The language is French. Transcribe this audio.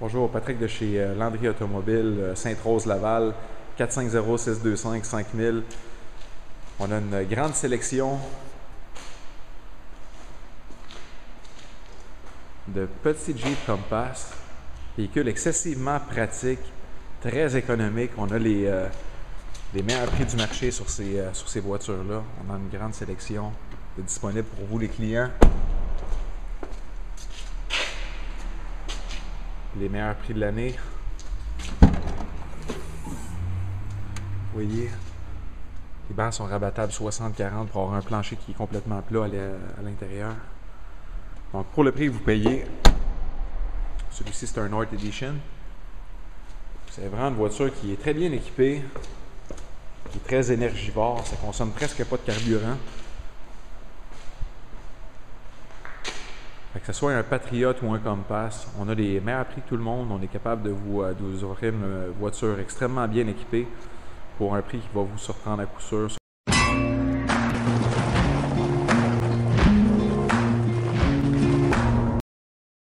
Bonjour, Patrick de chez euh, Landry Automobile, euh, Sainte-Rose-Laval, 450-625-5000. On a une grande sélection de petits Jeep Compass, véhicules excessivement pratiques, très économiques. On a les, euh, meilleurs prix du marché sur ces, sur ces voitures-là. On a une grande sélection de disponibles pour vous, les clients. Les meilleurs prix de l'année. Vous voyez, les bancs sont rabattables 60-40 pour avoir un plancher qui est complètement plat à l'intérieur. Donc, pour le prix que vous payez, celui-ci c'est un North Edition. C'est vraiment une voiture qui est très bien équipée, qui est très énergivore, ça consomme presque pas de carburant. Que ce soit un Patriot ou un Compass, on a les meilleurs prix que tout le monde. On est capable de vous, euh, de vous offrir une voiture extrêmement bien équipée pour un prix qui va vous surprendre à coup sûr.